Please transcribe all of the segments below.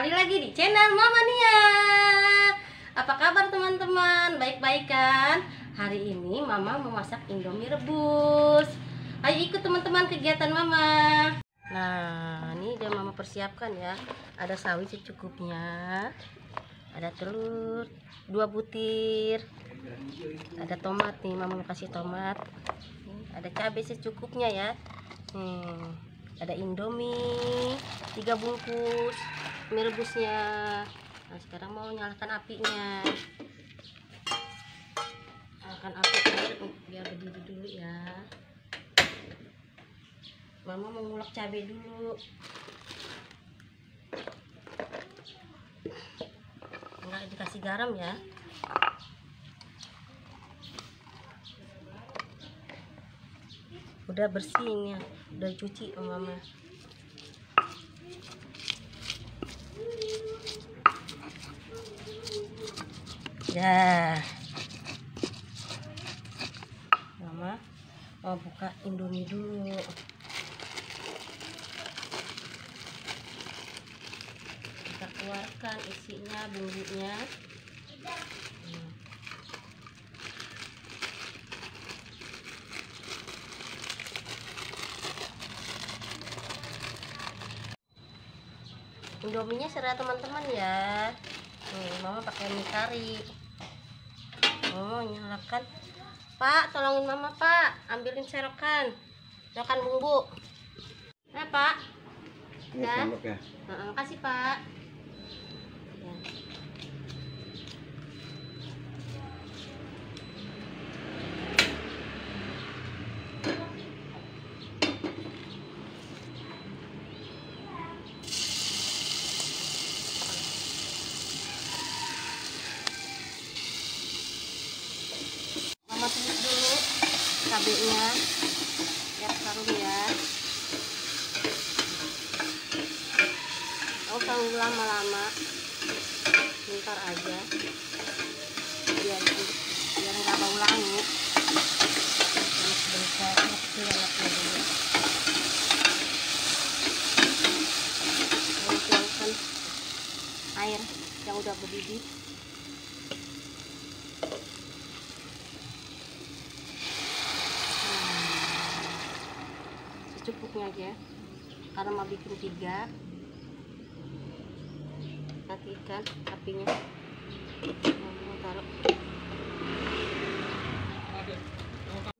kembali lagi di channel Mama Nia. Apa kabar teman-teman? Baik-baik kan? Hari ini Mama mau masak Indomie rebus. Ayo ikut teman-teman kegiatan Mama. Nah, ini udah Mama persiapkan ya. Ada sawi secukupnya. Ada telur dua butir. Ada tomat nih, Mama mau kasih tomat. Ada cabai secukupnya ya. Hmm, ada Indomie tiga bungkus mie rebusnya. Nah, sekarang mau nyalakan apinya. Nyalakan api biar berdiri dulu ya. Mama mau ngulek cabai dulu. Enggak dikasih garam ya. Udah bersih ini ya. Udah cuci sama mama. Dah. Mama mau buka Indomie dulu. Kita keluarkan isinya, bumbunya. Indominya serah teman-teman ya. Nih, mama pakai mie kari. Nyalakan. Pak, tolongin mama, Pak. Ambilin serokan. Serokan bumbu. Nah, Pak. Ya. ya. Heeh, kasih, Pak. Ya. Mama tumis dulu cabenya biar harum ya. Oh, tunggu lama-lama. Bentar aja. Biar biar nggak bau langit. Air yang udah mendidih. Secukupnya aja karena mau bikin tiga. Matikan apinya. Mau taruh.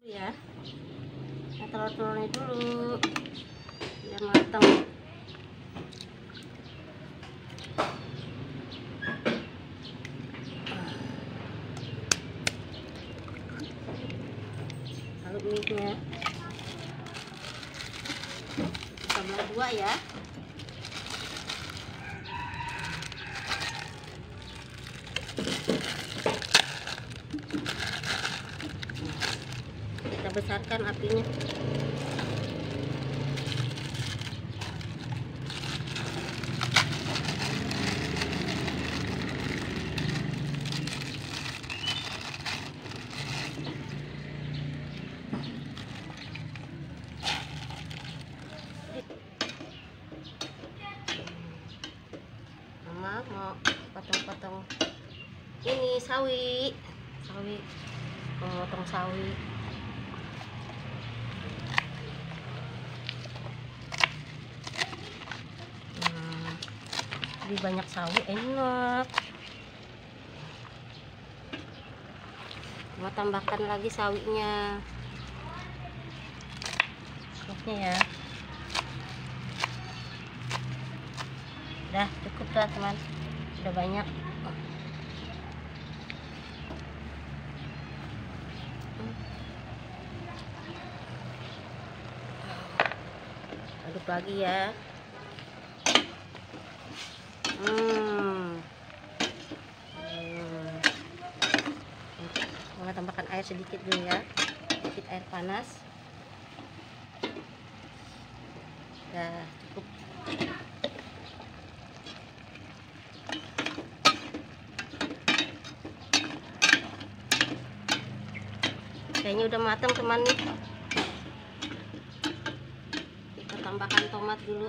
Ya. Nah, telur-telurnya dulu. Biar matang lalu mie nya tambah dua ya kita besarkan apinya mau potong-potong ini sawi. Sawi. Mau potong sawi Hmm, lebih banyak sawi enak. Mau tambahkan lagi sawinya. Oke ya. Udah cukup dah teman. Udah banyak. Aduk lagi ya hmm. Hmm. Air sedikit dulu ya. Sedikit air panas. Dah cukup. Kayaknya udah matang teman nih. Kita tambahkan tomat dulu.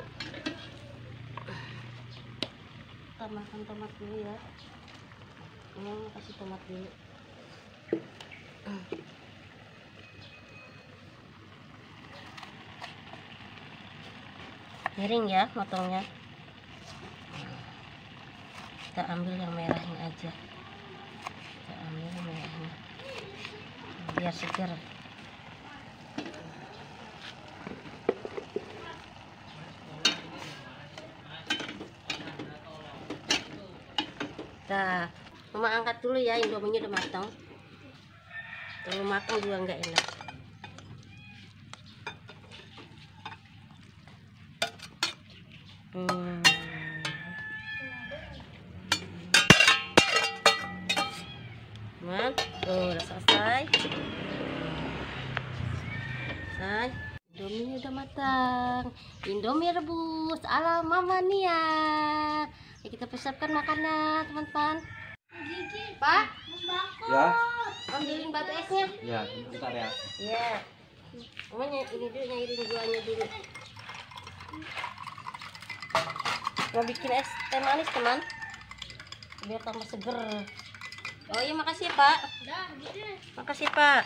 Tambahkan tomat dulu ya. Ini kasih tomat dulu miring ya motongnya. Kita ambil yang merahnya aja. Kita ambil yang merahnya. Biar segar. Nah, mama angkat dulu ya, indominya udah matang. Terlalu matang juga nggak enak. Hmm. Teman, tuh udah selesai. Selesai. Indomie udah matang. Indomie rebus ala Mama Nia. Ya, kita persiapkan makannya, teman-teman. Pak, Ya, ambilin batu esnya. ya, bentar ya. Iya. Namanya ini dulu nyairin gulanya dulu. Mau bikin es teh manis teman, biar tambah seger. Oh iya makasih ya pak. Makasih pak.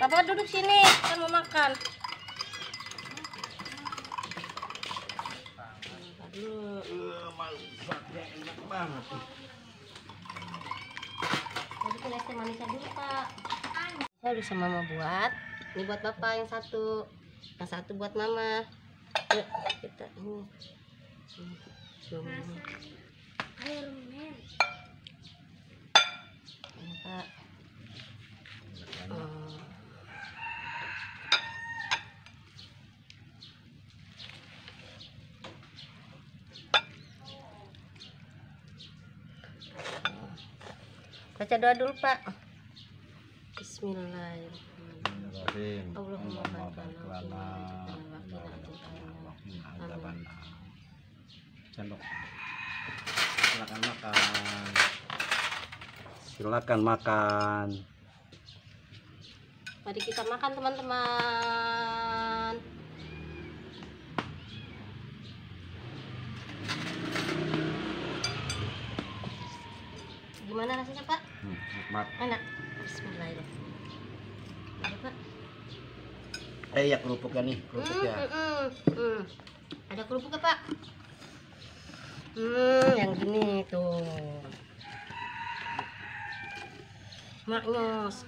Bapak duduk sini, kan mau makan. Dulu. enak banget. Es teh manisnya dulu pak. Saya sama mama buat. Ini buat bapak yang satu, yang satu buat mama. Yuk kita ini. Hmm, Zoom. Ini pak. Baca doa dulu pak. Bismillahirrahmanirrahim. Allahumma barik lana Sendok. Silakan makan. Silakan makan. Mari kita makan teman-teman. Gimana rasanya pak? Hmm, nikmat. Enak. Bismillahirrahmanirrahim. Ada pak? Eh ya kerupuknya nih, kerupuk Hmm, hmm, hmm. Ada kerupuk nggak, pak? Hmm, yang gini tuh. Maknyos.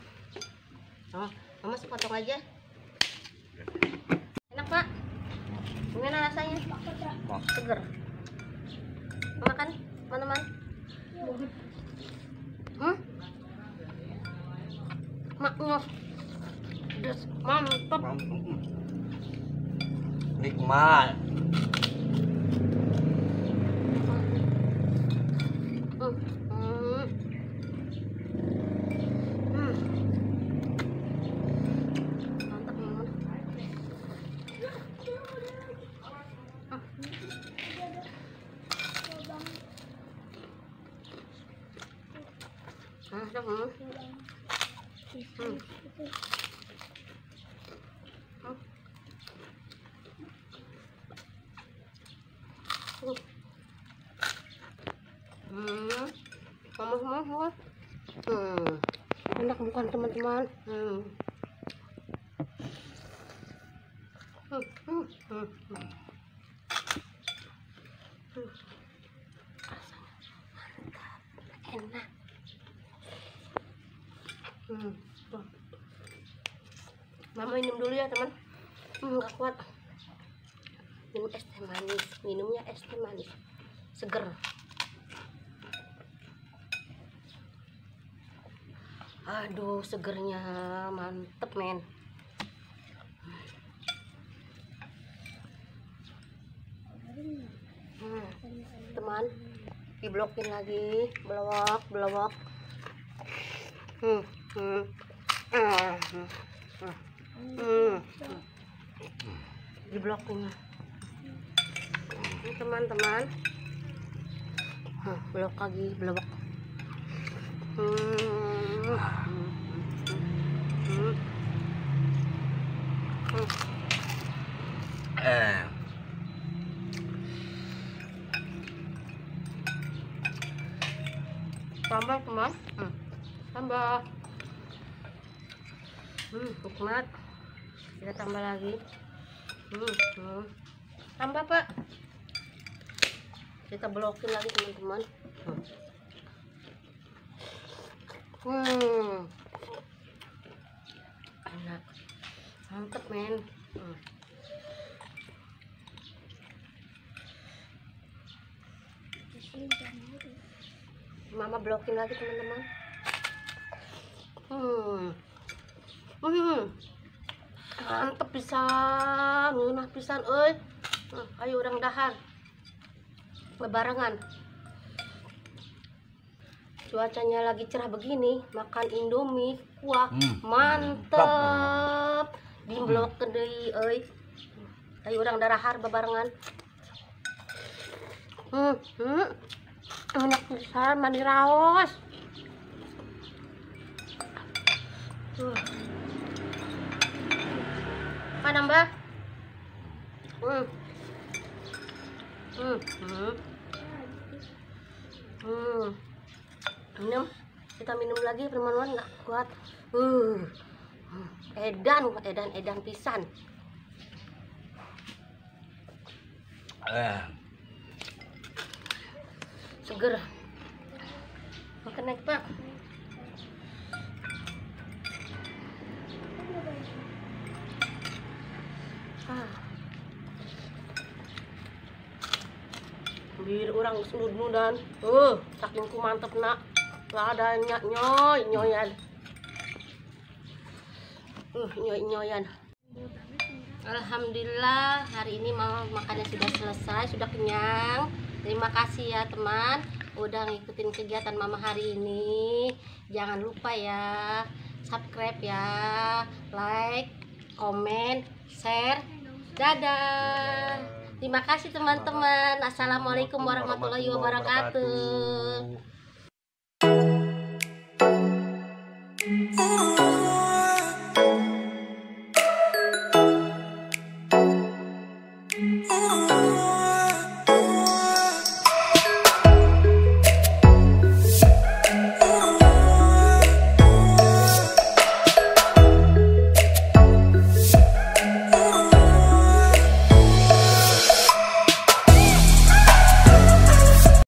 Oh, mama sepotong aja. Enak, Pak. Gimana rasanya? Seger. Makan, teman-teman? Nikmat. Hmm. Hmm. Hmm. Mantap banget. Mantap banget. Hmm. Hmm. Hmm. Hmm. Mama, mama, mama. Hmm. Enak bukan teman-teman? Hmm. Hmm, hmm, hmm, hmm. Hmm. Rasanya mantap, enak. Hmm. Mama minum dulu ya teman. Hmm, gak kuat. Minum es teh manis. Minumnya es teh manis. Seger. Aduh, segernya mantep, men. Hmm, teman, diblokin lagi. Hmm, Hmm. Ah. Hmm. Di bloknya. Ini teman-teman. Hah, blok lagi, blok. Hmm. Hmm. Hmm. Eh. Tambah teman. Hmm. Tambah. Hmm, nikmat. Kita tambah lagi. Hmm, hmm. Tambah pak. Kita blokin lagi teman-teman. Hmm. Hmm. Enak. Mantep men. Hmm. Mama blokin lagi teman-teman. Hmm. Hmm. Mantep pisan, ngeunah pisan euy. Hmm, ayo urang dahar. Lebarengan. Cuacanya lagi cerah begini, makan Indomie, wah Hmm. mantep. Di blok deui euy. Ayo urang darahar bebarengan. Hmm, hmm. Enak pisan mandi raos. Tuh. Apa nambah? Hmm. Hmm. Hmm. Hmm. Minum. Kita minum lagi permanuan nggak kuat. Uh. Edan, edan, edan pisan. Eh. Seger. Makan naik pak. Ah. Bir orang nudan. Uh, saking ku mantep nak. Gak ada nyak nyoy nyoyan. Uh, nyoy nyoyan. Alhamdulillah hari ini mama makannya sudah selesai, sudah kenyang. Terima kasih ya teman udah ngikutin kegiatan mama hari ini. Jangan lupa ya subscribe ya, like, komen, share. Dadah. Terima kasih teman-teman. Assalamualaikum warahmatullahi wabarakatuh. wabarakatuh.